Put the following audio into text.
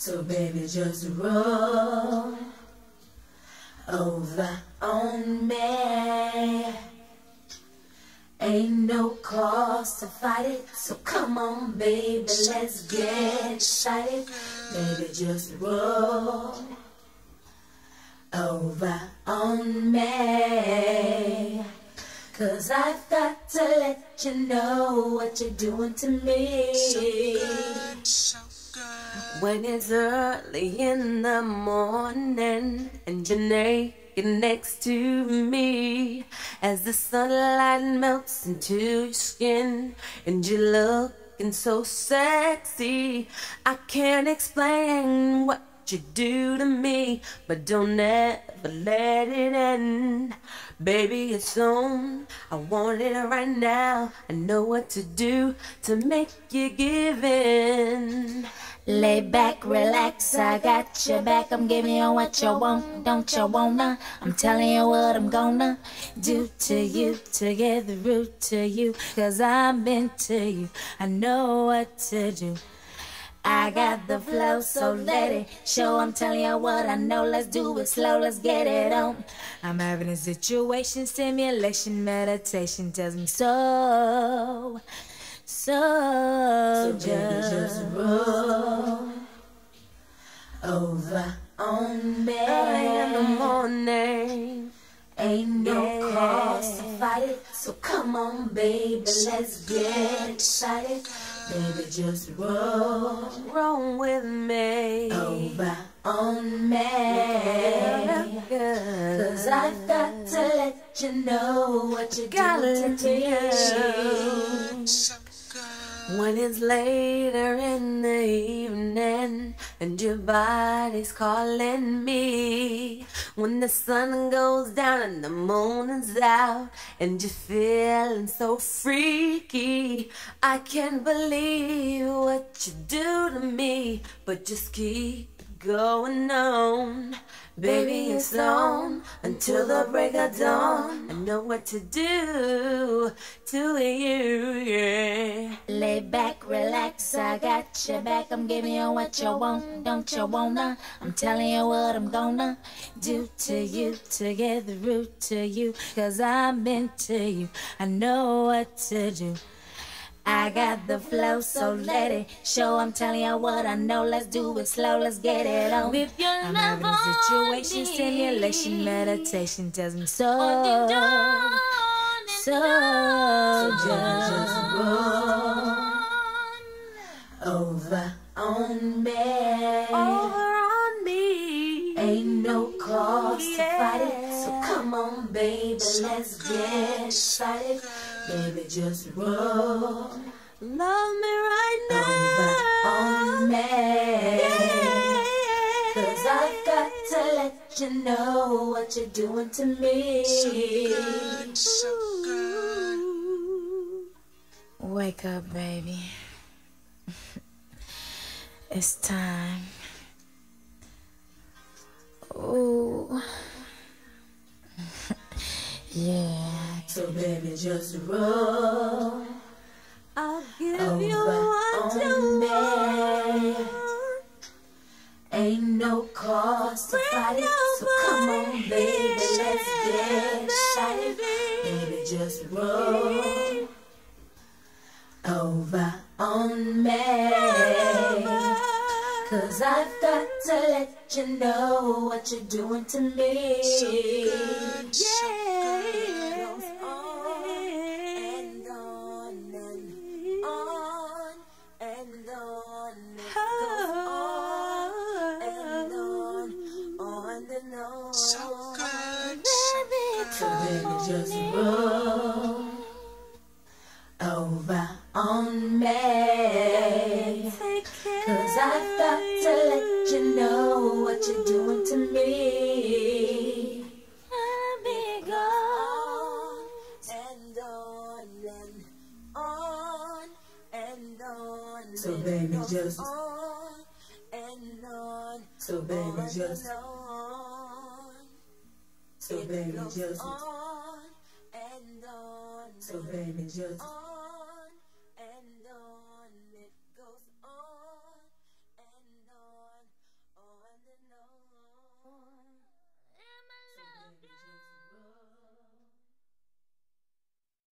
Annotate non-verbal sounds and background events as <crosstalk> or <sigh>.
So baby, just roll over on me. Ain't no cause to fight it, so come on, baby, let's get excited. Baby, just roll over on me. Cause I've got to let you know what you're doing to me. When it's early in the morning and you're naked next to me as the sunlight melts into your skin and you're looking so sexy, I can't explain what you do to me, but don't ever let it end. Baby, it's on. I want it right now. I know what to do to make you give in. Lay back, relax, I got your back. I'm giving you what you want, don't you wanna? I'm telling you what I'm gonna do to you, to get the root to you. Cause I'm into you, I know what to do. I got the flow, so let it show. I'm telling you what I know. Let's do it slow, let's get it on. I'm having a situation, stimulation, meditation tells me so. So, So just roll over on me. early in the morning. Ain't no Yeah. cause to fight it, so come on, baby, let's get excited. Baby, just roll Roll with me. over on me. Cause I've got to let you know what you Gotta do. When it's later in the evening and your body's calling me. When the sun goes down and the moon is out and you're feeling so freaky. I can't believe what you do to me, but just keep going on. Baby, it's on until the break of dawn. I know what to do to you, yeah. Lay back, relax, I got your back. I'm giving you what you want, don't you wanna? I'm telling you what I'm gonna do to you to get the root to you. Cause I'm into you, I know what to do. I got the flow, so let it show. I'm telling you what I know. Let's do it slow, let's get it on. With your I'm having a situation, stimulation, meditation tells me so. So, just just no cause to fight it, so come on, baby, let's get excited. Baby, just roll Love me right now. on me. Yeah. Cause I've got to let you know what you're doing to me. so good Wake up, baby. <laughs> it's time. Baby, just roll I'll give over you what on you me. want. Ain't no cause to fight it, so come on, baby, let's get excited. Baby, just roll over on me. Cause I've got to let you know what you're doing to me. Goes just roll over on me. Cause I've got to let you know what you're doing to me. On and on and on and on. So baby, just- on and on. So baby, just- So baby, goes So baby, just-